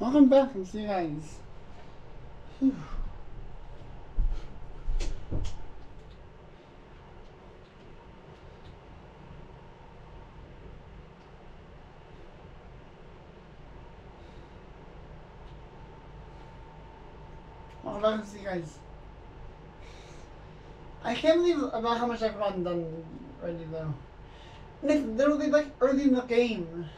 Welcome back. You guys. Whew. Welcome back. You guys. I can't believe about how much I've gotten done already though. And it's literally like early in the game.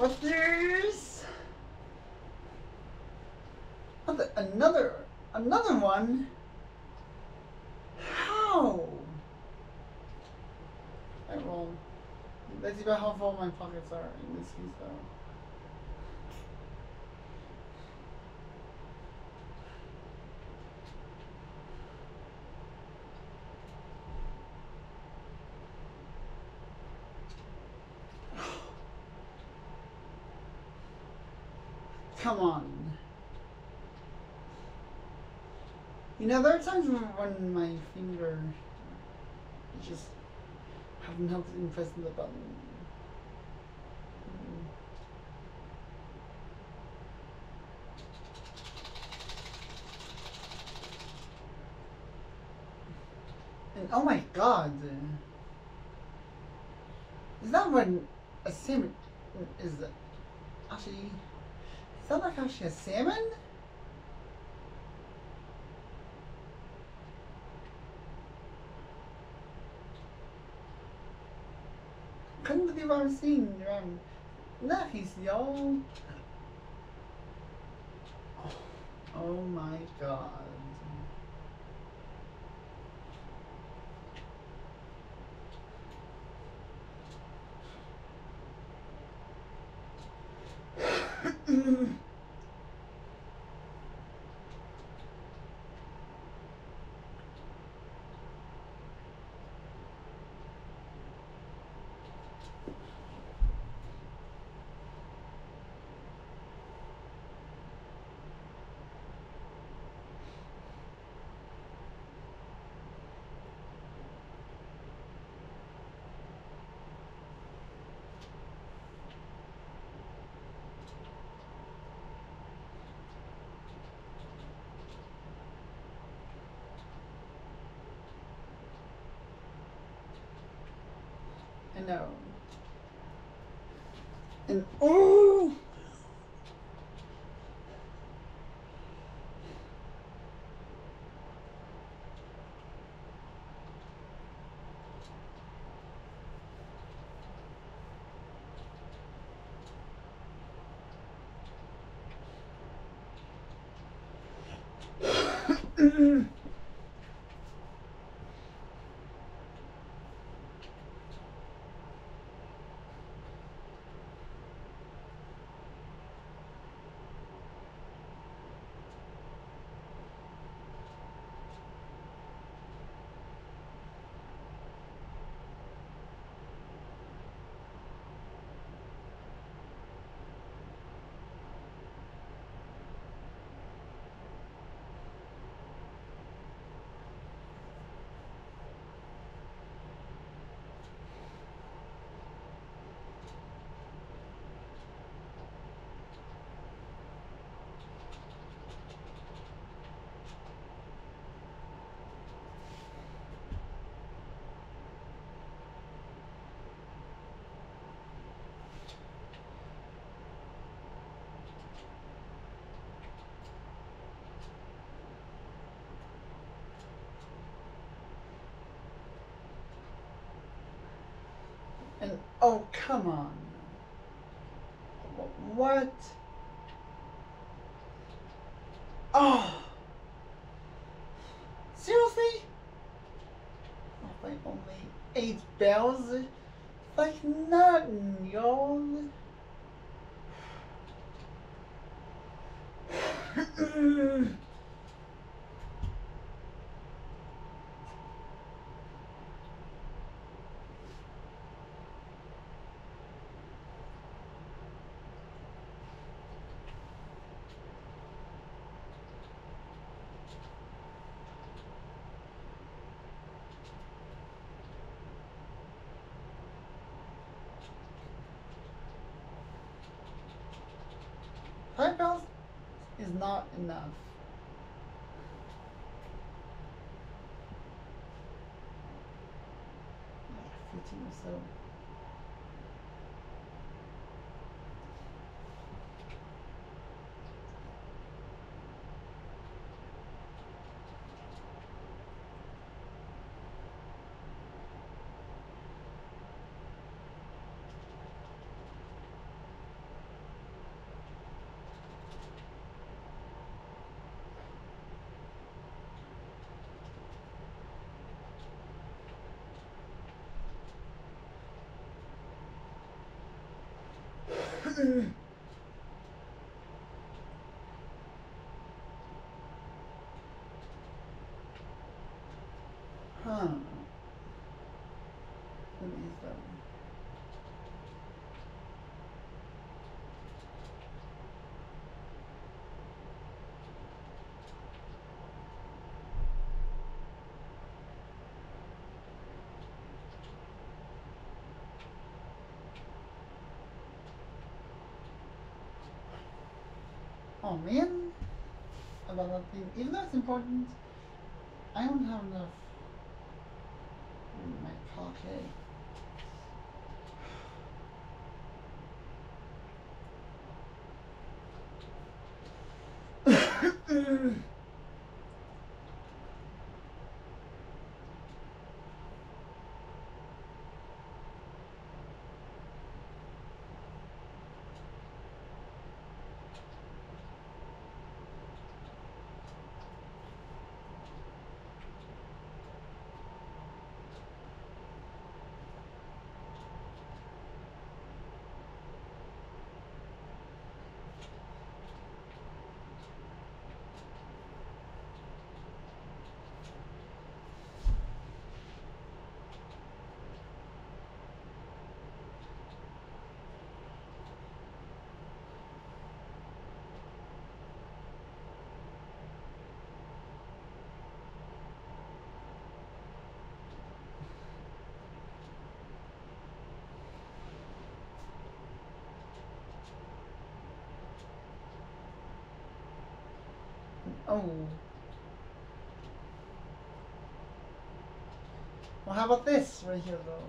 What's this? Another, another, one? How? I roll. Let's see about how full my pockets are in this case though. Come on. You know, there are times when, my finger just haven't helped in pressing the button. And oh my god. Is that when a salmon is actually is that a salmon? Couldn't believe I was seeing around Nice, y'all. Oh, oh my god. I know. And oh, And oh, come on. What? Oh. Seriously? If I only eight bells, like nothing, y'all. Five is not enough. Yeah, 15 or so. えっ? Oh man, about that thing. Even though it's important, I don't have enough in my pocket. Oh. Well, how about this right here, though?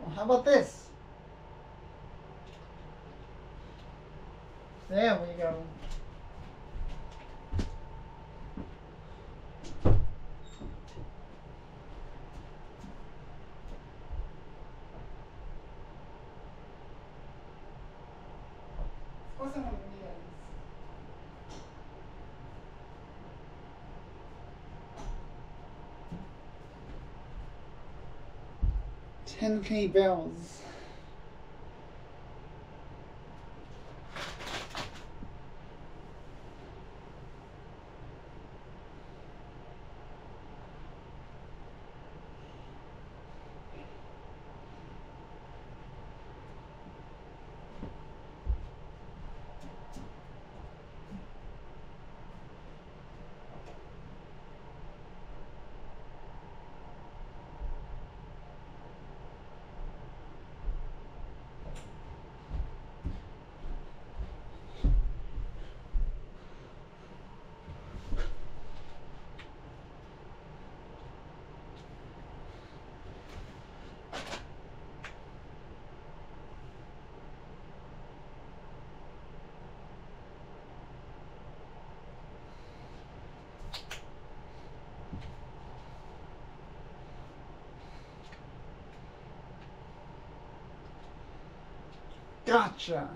Well, how about this? There we go. Of course I want millions. Ten K bells. Gotcha.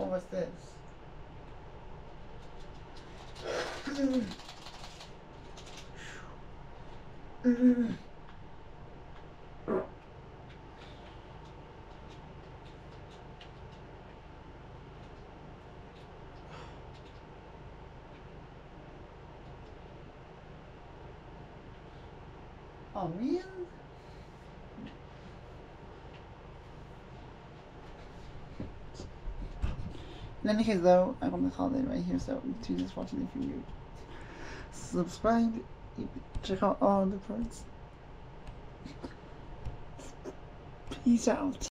Oh, was this? Oh man. In any case, though, I'm gonna call it right here. So, to just watching if you subscribe, check out all the parts. Peace out.